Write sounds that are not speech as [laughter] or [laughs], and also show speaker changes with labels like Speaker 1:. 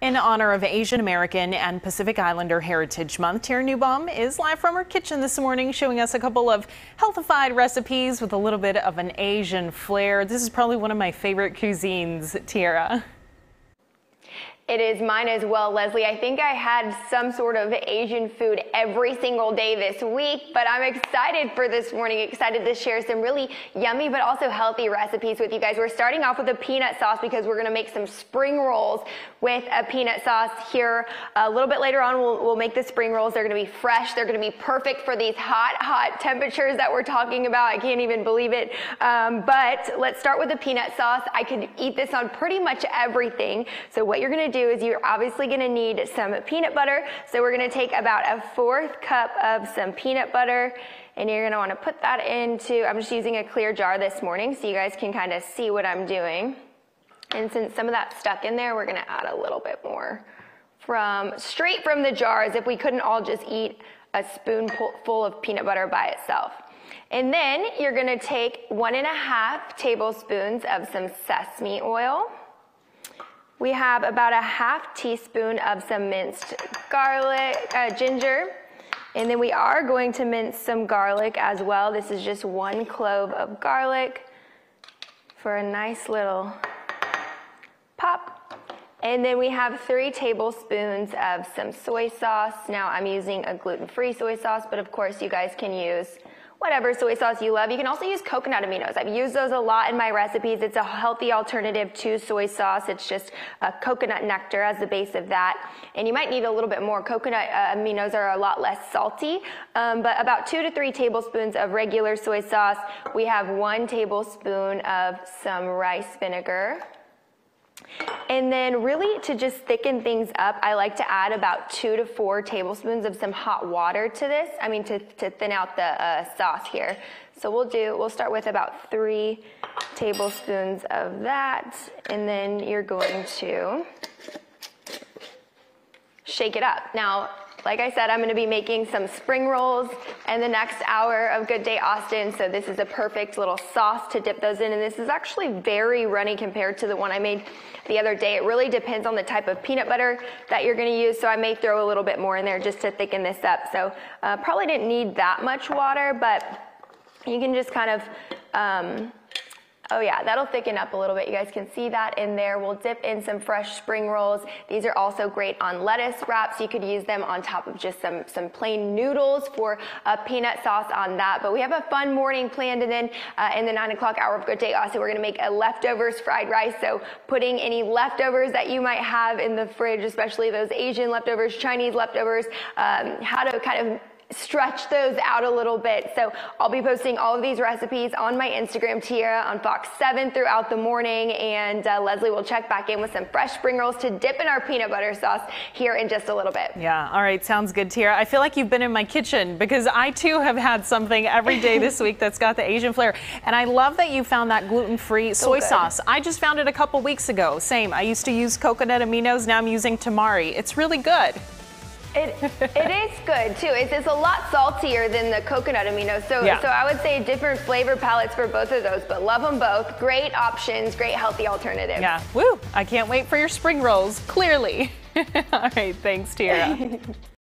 Speaker 1: In honor of Asian American and Pacific Islander Heritage Month, Tierra Neubaum is live from her kitchen this morning showing us a couple of healthified recipes with a little bit of an Asian flair. This is probably one of my favorite cuisines, Tierra.
Speaker 2: It is mine as well, Leslie. I think I had some sort of Asian food every single day this week, but I'm excited for this morning, excited to share some really yummy but also healthy recipes with you guys. We're starting off with a peanut sauce because we're gonna make some spring rolls with a peanut sauce here. A little bit later on, we'll, we'll make the spring rolls. They're gonna be fresh. They're gonna be perfect for these hot, hot temperatures that we're talking about. I can't even believe it. Um, but let's start with the peanut sauce. I could eat this on pretty much everything. So what you're gonna do do is you're obviously gonna need some peanut butter. So we're gonna take about a fourth cup of some peanut butter and you're gonna wanna put that into, I'm just using a clear jar this morning so you guys can kind of see what I'm doing. And since some of that's stuck in there, we're gonna add a little bit more from straight from the jars if we couldn't all just eat a spoonful of peanut butter by itself. And then you're gonna take one and a half tablespoons of some sesame oil. We have about a half teaspoon of some minced garlic, uh, ginger. And then we are going to mince some garlic as well. This is just one clove of garlic for a nice little pop. And then we have three tablespoons of some soy sauce. Now I'm using a gluten-free soy sauce, but of course you guys can use whatever soy sauce you love. You can also use coconut aminos. I've used those a lot in my recipes. It's a healthy alternative to soy sauce. It's just a coconut nectar as the base of that. And you might need a little bit more. Coconut uh, aminos are a lot less salty, um, but about two to three tablespoons of regular soy sauce. We have one tablespoon of some rice vinegar. And then really to just thicken things up, I like to add about two to four tablespoons of some hot water to this. I mean, to, to thin out the uh, sauce here. So we'll do, we'll start with about three tablespoons of that. And then you're going to shake it up. Now, like I said, I'm gonna be making some spring rolls in the next hour of Good Day Austin. So this is a perfect little sauce to dip those in. And this is actually very runny compared to the one I made the other day. It really depends on the type of peanut butter that you're gonna use. So I may throw a little bit more in there just to thicken this up. So uh, probably didn't need that much water, but you can just kind of um, Oh yeah, that'll thicken up a little bit. You guys can see that in there. We'll dip in some fresh spring rolls. These are also great on lettuce wraps. You could use them on top of just some, some plain noodles for a peanut sauce on that. But we have a fun morning planned and then uh, in the nine o'clock hour of Good Day Austin, we're gonna make a leftovers fried rice. So putting any leftovers that you might have in the fridge, especially those Asian leftovers, Chinese leftovers, um, how to kind of stretch those out a little bit. So I'll be posting all of these recipes on my Instagram, Tierra, on Fox 7 throughout the morning. And uh, Leslie will check back in with some fresh spring rolls to dip in our peanut butter sauce here in just a little bit.
Speaker 1: Yeah, all right, sounds good, Tierra. I feel like you've been in my kitchen because I too have had something every day this [laughs] week that's got the Asian flair. And I love that you found that gluten-free soy
Speaker 2: good.
Speaker 1: sauce. I just found it a couple weeks ago. Same, I used to use coconut aminos, now I'm using tamari. It's really good.
Speaker 2: It, it is good too. It's, it's a lot saltier than the coconut amino. So, yeah. so I would say different flavor palettes for both of those, but love them both. Great options, great healthy alternatives.
Speaker 1: Yeah, woo. I can't wait for your spring rolls, clearly. [laughs] All right, thanks, Tierra. [laughs]